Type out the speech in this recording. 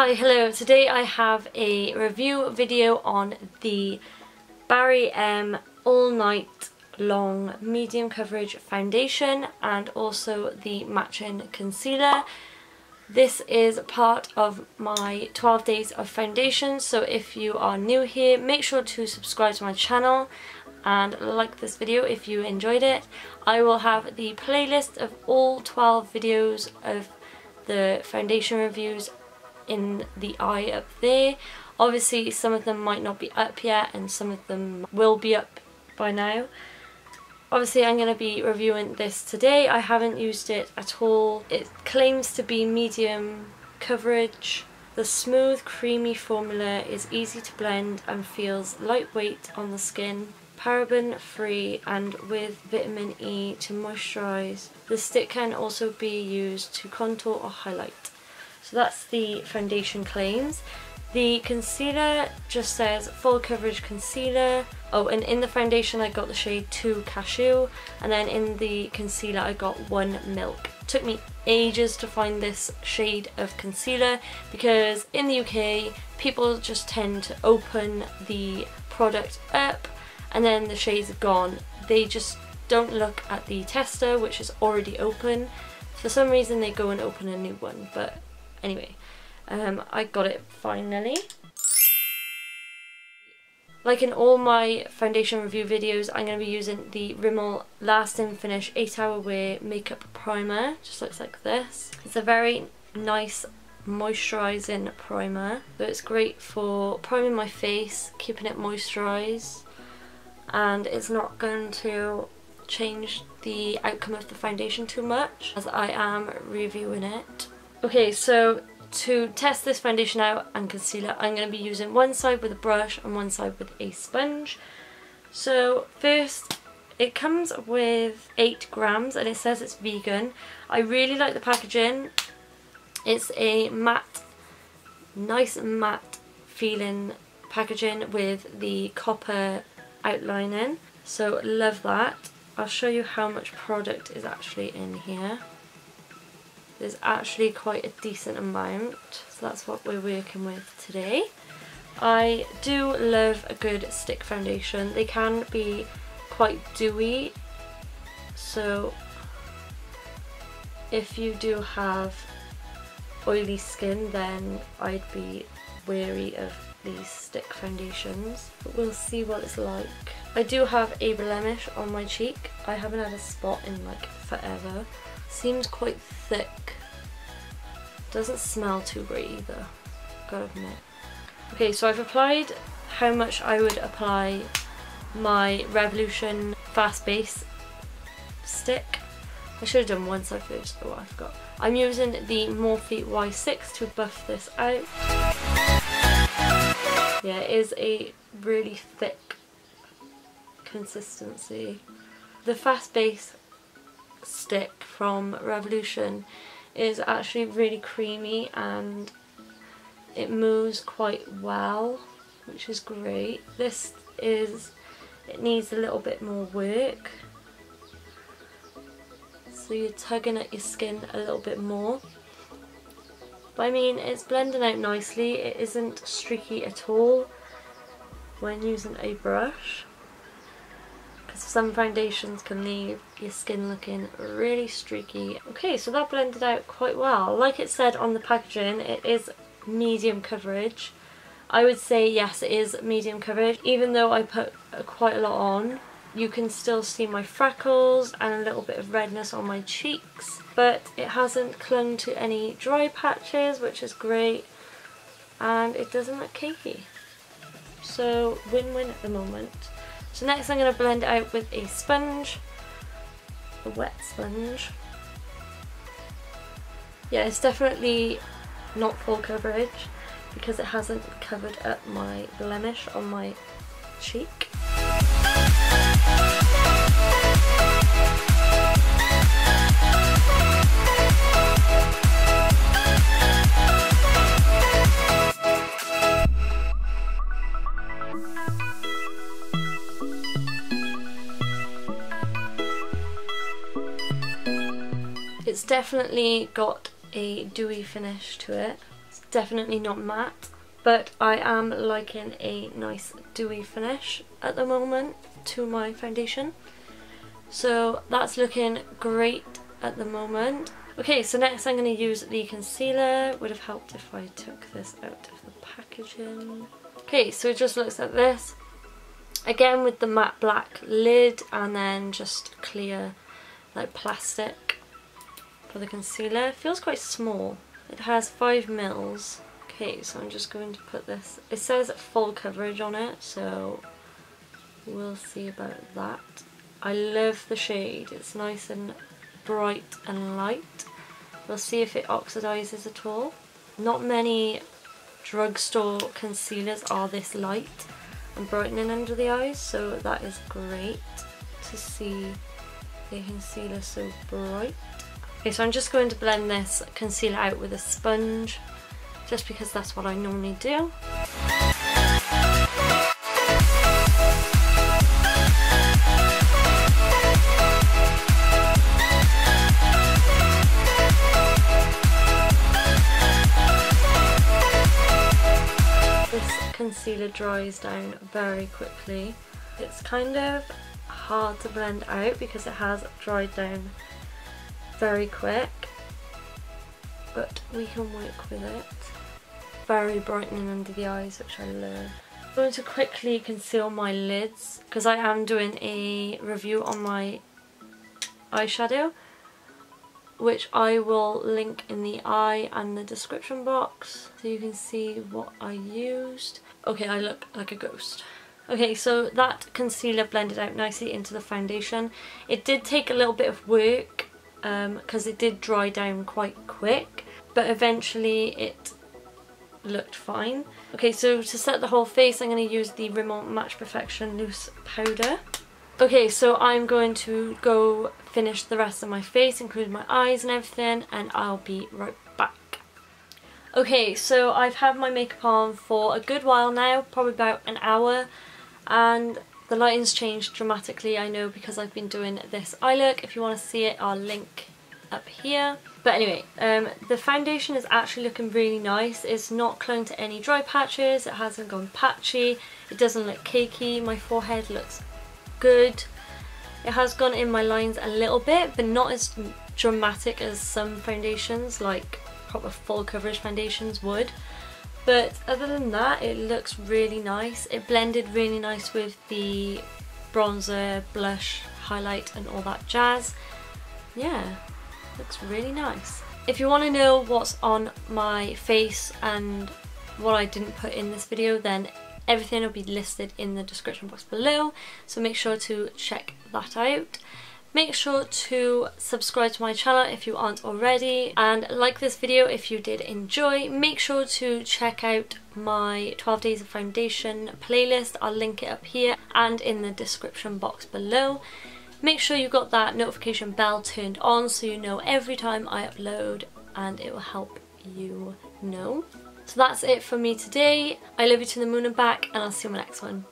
Hi, hello. Today I have a review video on the Barry M All Night Long Medium Coverage Foundation and also the matching concealer. This is part of my 12 days of foundation so if you are new here make sure to subscribe to my channel and like this video if you enjoyed it. I will have the playlist of all 12 videos of the foundation reviews in the eye up there. Obviously some of them might not be up yet and some of them will be up by now. Obviously I'm going to be reviewing this today. I haven't used it at all. It claims to be medium coverage. The smooth creamy formula is easy to blend and feels lightweight on the skin paraben free and with vitamin E to moisturise. The stick can also be used to contour or highlight. So that's the foundation claims. The concealer just says full coverage concealer. Oh, and in the foundation I got the shade 2 Cashew, and then in the concealer I got 1 Milk. took me ages to find this shade of concealer because in the UK people just tend to open the product up and then the shades are gone. They just don't look at the tester which is already open. For some reason they go and open a new one, but Anyway, um, I got it finally. Like in all my foundation review videos, I'm going to be using the Rimmel Lasting Finish 8 Hour Wear Makeup Primer. Just looks like this. It's a very nice moisturising primer. So it's great for priming my face, keeping it moisturised, and it's not going to change the outcome of the foundation too much as I am reviewing it. Okay, so to test this foundation out and concealer, I'm going to be using one side with a brush and one side with a sponge. So first, it comes with 8 grams and it says it's vegan. I really like the packaging. It's a matte, nice matte feeling packaging with the copper outlining. So love that. I'll show you how much product is actually in here. There's actually quite a decent amount, so that's what we're working with today. I do love a good stick foundation. They can be quite dewy, so if you do have oily skin then I'd be wary of these stick foundations. But we'll see what it's like. I do have a blemish on my cheek. I haven't had a spot in like forever. Seems quite thick. Doesn't smell too great either, gotta admit. Okay, so I've applied how much I would apply my Revolution Fast Base stick. I should have done one side first, oh I forgot. I'm using the Morphe Y6 to buff this out. Yeah, it is a really thick consistency. The Fast Base stick from Revolution is actually really creamy and it moves quite well which is great. This is, it needs a little bit more work so you're tugging at your skin a little bit more. But I mean it's blending out nicely, it isn't streaky at all when using a brush because some foundations can leave your skin looking really streaky. Okay, so that blended out quite well. Like it said on the packaging, it is medium coverage. I would say yes, it is medium coverage. Even though I put quite a lot on, you can still see my freckles and a little bit of redness on my cheeks. But it hasn't clung to any dry patches, which is great. And it doesn't look cakey. So win-win at the moment. So next I'm going to blend it out with a sponge, a wet sponge. Yeah, it's definitely not full coverage because it hasn't covered up my blemish on my cheek. It's definitely got a dewy finish to it. It's definitely not matte but I am liking a nice dewy finish at the moment to my foundation. So that's looking great at the moment. Okay, so next I'm going to use the concealer. Would have helped if I took this out of the packaging. Okay, so it just looks like this. Again with the matte black lid and then just clear like plastic for the concealer. It feels quite small. It has 5 mils. Okay, so I'm just going to put this. It says full coverage on it, so we'll see about that. I love the shade. It's nice and bright and light. We'll see if it oxidizes at all. Not many drugstore concealers are this light and brightening under the eyes, so that is great to see the concealer so bright. Okay, so I'm just going to blend this concealer out with a sponge, just because that's what I normally do. This concealer dries down very quickly. It's kind of hard to blend out because it has dried down very quick but we can work with it. Very brightening under the eyes which I love. I'm going to quickly conceal my lids because I am doing a review on my eyeshadow which I will link in the eye and the description box so you can see what I used. Okay, I look like a ghost. Okay, so that concealer blended out nicely into the foundation. It did take a little bit of work because um, it did dry down quite quick, but eventually it looked fine. Okay, so to set the whole face, I'm going to use the Rimmel Match Perfection Loose Powder. Okay, so I'm going to go finish the rest of my face, including my eyes and everything, and I'll be right back. Okay, so I've had my makeup on for a good while now, probably about an hour, and the lighting's changed dramatically, I know, because I've been doing this eye look. If you want to see it, I'll link up here. But anyway, um, the foundation is actually looking really nice. It's not clung to any dry patches, it hasn't gone patchy, it doesn't look cakey, my forehead looks good. It has gone in my lines a little bit, but not as dramatic as some foundations, like proper full coverage foundations would. But other than that, it looks really nice. It blended really nice with the bronzer, blush, highlight and all that jazz. Yeah, looks really nice. If you want to know what's on my face and what I didn't put in this video, then Everything will be listed in the description box below, so make sure to check that out. Make sure to subscribe to my channel if you aren't already and like this video if you did enjoy. Make sure to check out my 12 days of foundation playlist. I'll link it up here and in the description box below. Make sure you got that notification bell turned on so you know every time I upload and it will help you know. So that's it for me today. I love you to the moon and back and I'll see you in my next one.